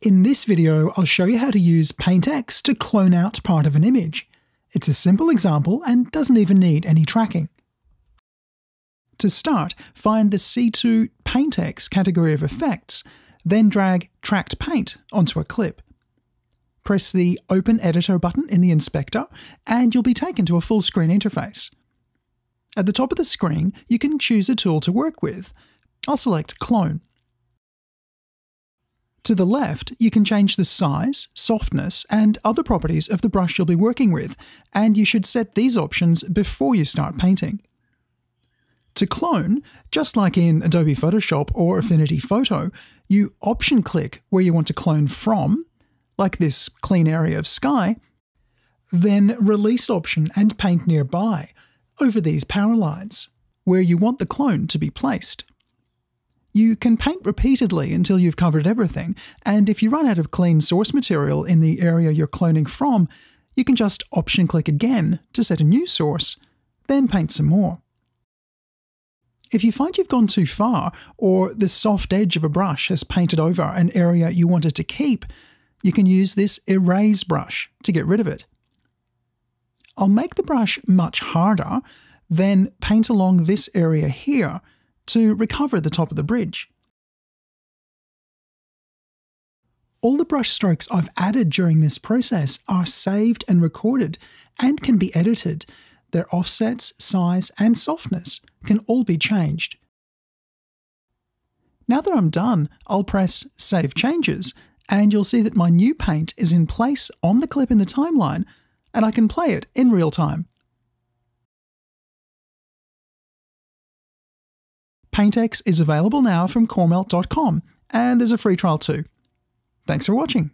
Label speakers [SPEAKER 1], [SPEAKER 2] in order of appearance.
[SPEAKER 1] In this video, I'll show you how to use PaintX to clone out part of an image. It's a simple example and doesn't even need any tracking. To start, find the C2 PaintX category of effects, then drag Tracked Paint onto a clip. Press the Open Editor button in the inspector, and you'll be taken to a full screen interface. At the top of the screen, you can choose a tool to work with. I'll select Clone. To the left, you can change the size, softness, and other properties of the brush you'll be working with, and you should set these options before you start painting. To clone, just like in Adobe Photoshop or Affinity Photo, you option click where you want to clone from, like this clean area of sky, then release option and paint nearby, over these power lines, where you want the clone to be placed. You can paint repeatedly until you've covered everything, and if you run out of clean source material in the area you're cloning from, you can just option click again to set a new source, then paint some more. If you find you've gone too far, or the soft edge of a brush has painted over an area you wanted to keep, you can use this erase brush to get rid of it. I'll make the brush much harder, then paint along this area here to recover the top of the bridge. All the brush strokes I've added during this process are saved and recorded and can be edited. Their offsets, size, and softness can all be changed. Now that I'm done, I'll press Save Changes, and you'll see that my new paint is in place on the clip in the timeline, and I can play it in real time. PaintX is available now from coremelt.com, and there's a free trial too. Thanks for watching.